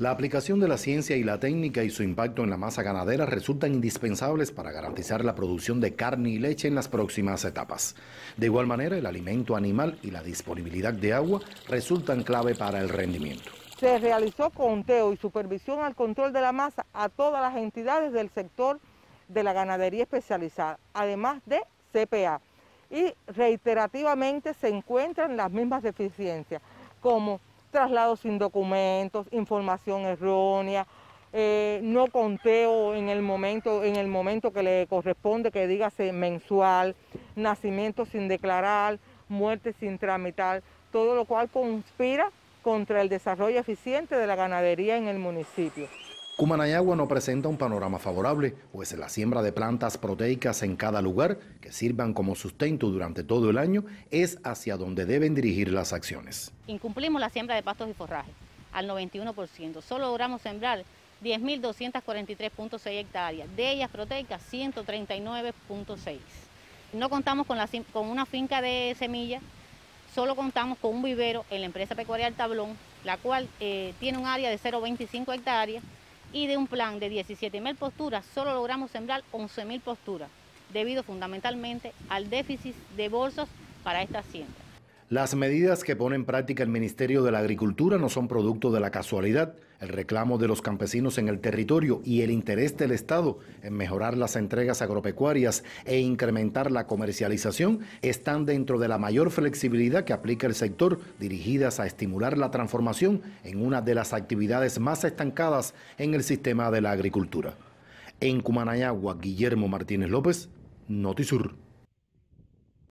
La aplicación de la ciencia y la técnica y su impacto en la masa ganadera resultan indispensables para garantizar la producción de carne y leche en las próximas etapas. De igual manera, el alimento animal y la disponibilidad de agua resultan clave para el rendimiento. Se realizó conteo y supervisión al control de la masa a todas las entidades del sector de la ganadería especializada, además de CPA. Y reiterativamente se encuentran las mismas deficiencias, como traslados sin documentos, información errónea, eh, no conteo en el momento en el momento que le corresponde, que dígase mensual, nacimiento sin declarar, muerte sin tramitar, todo lo cual conspira contra el desarrollo eficiente de la ganadería en el municipio. Cumanayagua no presenta un panorama favorable, pues la siembra de plantas proteicas en cada lugar, que sirvan como sustento durante todo el año, es hacia donde deben dirigir las acciones. Incumplimos la siembra de pastos y forrajes al 91%. Solo logramos sembrar 10.243.6 hectáreas, de ellas proteicas 139.6. No contamos con, una finca de semillas, solo contamos con un vivero en la empresa pecuaria El Tablón, la cual eh, tiene un área de 0,25 hectáreas y de un plan de 17.000 posturas solo logramos sembrar 11.000 posturas, debido fundamentalmente al déficit de bolsos para esta siembra. Las medidas que pone en práctica el Ministerio de la Agricultura no son producto de la casualidad. El reclamo de los campesinos en el territorio y el interés del Estado en mejorar las entregas agropecuarias e incrementar la comercialización están dentro de la mayor flexibilidad que aplica el sector dirigidas a estimular la transformación en una de las actividades más estancadas en el sistema de la agricultura. En Cumanayagua, Guillermo Martínez López, Notisur.